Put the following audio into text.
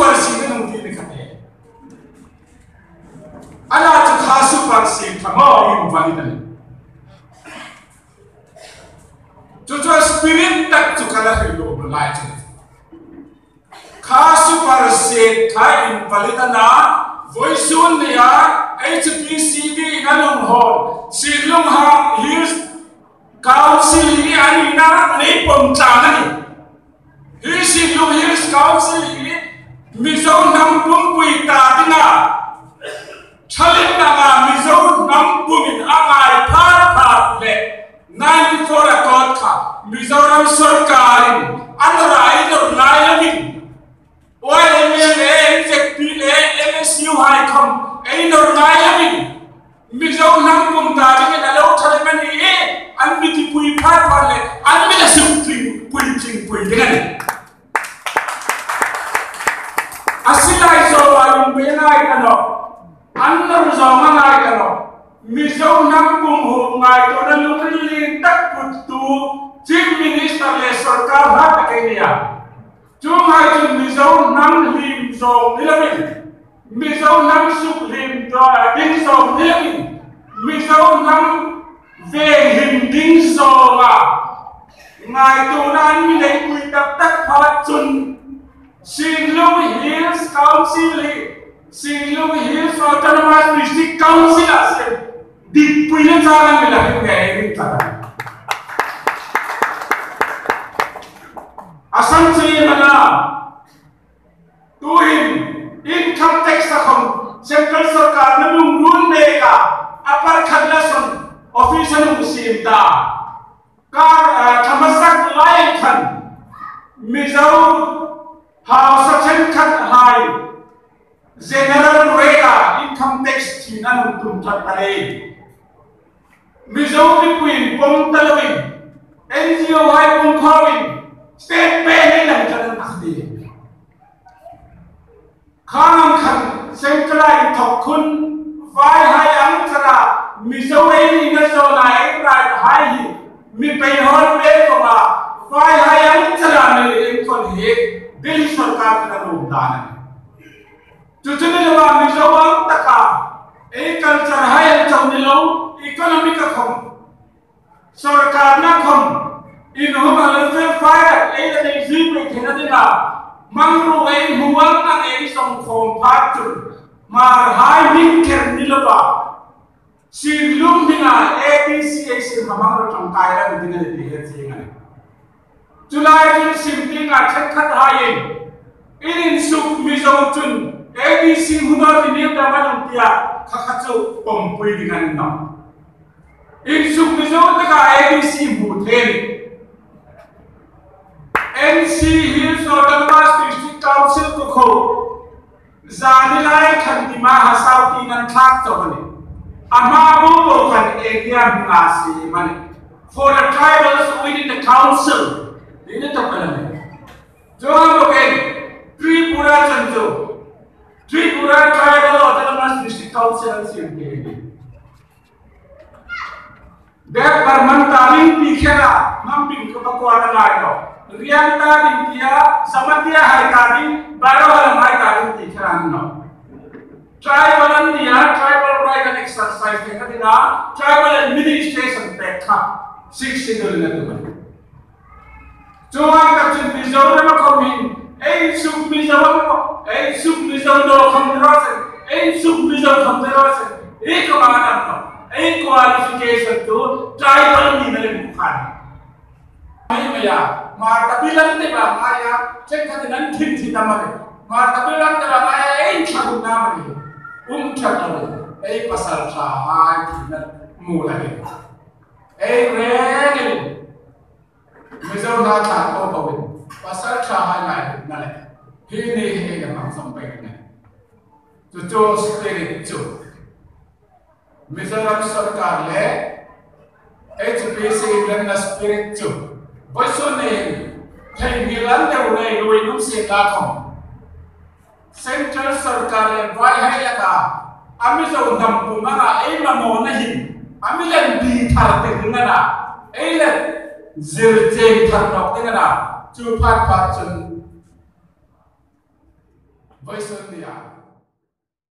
kan super si na nung tini ka eh ana tu kha super si thamo yung vali na tu tu spirit tak tu hilo malai tu kha super si kha in vali na voice un ya HPCD ngalong ho silong ha hills council ni ani na nei pom ni hi silong hills council ni mizo nam pum pui ta dina chalin na nga mizo nam pumin angai phar phar le 94 akot kha mizoram sarkarin anra idor nailamin oi MLA MZP le MSU hai kham idor nailamin mizo nam pum ta dina na lo chaliman e an mi ti pui phar phar le an mi la nam zoma ngai kano misau nam kum hu ngai to da lukri lin tak put tu chief minister le sarkar ha pakenya chu ngai chu misau nam lim zong nilamin misau nam suk lim to ding zong nilamin misau nam về hình ding zoma ngài tu nan mi lấy quy tắc tắc phát chun xin lưu hiến council xin lưu hiến autonomous District Council ase di punya jalan bila kita ini cara asam sih mana tuhin income tax akan central sarkar namun rule mereka apa khadlasan official musim da kar thamasak lain kan mizau how section cut high general sinang tum tatare mizou ki kuin pom talawin ngo hai pom khawin state pe he nang chan nak di kham kham central ai thok khun vai hai ang chara mizou ni na so nai hai एक culture है चौनिलो economy का खम सरकार ना खम इन हम अलफे fire ए ने जी पे खेना देना मंगरो ए हुवल ना ए सम खोम फाचु मार हाई मिन खेर निलबा सिलुम बिना एबीसी ए से हमरो चमकायरा दिने दिहे थिंगा July jun simply nga chet khat hayin inin suk mizo chun ABC hunor ni da malum tia khakhachu pom pui dingan no in suk mizo Ebi singhuna tini tawa lumpia kakatsu pompui dengan enam. Insuk miso teka ebi singhu teni. NC Hills Autonomous District Council को खो जानिलाए खंडिमा हसाव की नंठाक चोहने अमाबो Bokan area मुनासी मने for the tribals within the council ini terpenuhi जो हम लोग Tripura चंचो Tripura Tribal Autonomous District Council sendiri. Dek permentaling pikira mamping ke pakuan lain. Rian tadi dia sama dia hari tadi baru malam hari tadi pikiran no. Tribal dia tribal right and exercise dia kata tribal administration pekha six single level. Chuang ka chun mizo na En sürprizler var mı? En sürprizler dokunduruyorsun. En sürprizler dokunduruyorsun. İlk olarak mı? En qualification to tribal mineral mukhan. Ayı mı ya? Marta bilen de bak aya. Çek kadından kim çıkamadı? Marta bilen de bak aya en çabuk namı. Um çabuk. Ey pasal şahai kinder mulai. Ey regel. Mizor da çabuk. To to जो मिजोरम सरकार ले sarkar le HPC gan na spirit to boy so ne thai milan de ule lui num se ta khom central sarkar le vai hai la ka ami zo nam pu ma na ai ma mo na hin ami len bi thar te na na ai len zir cheng thar nok te na chu phat phat chun Voice India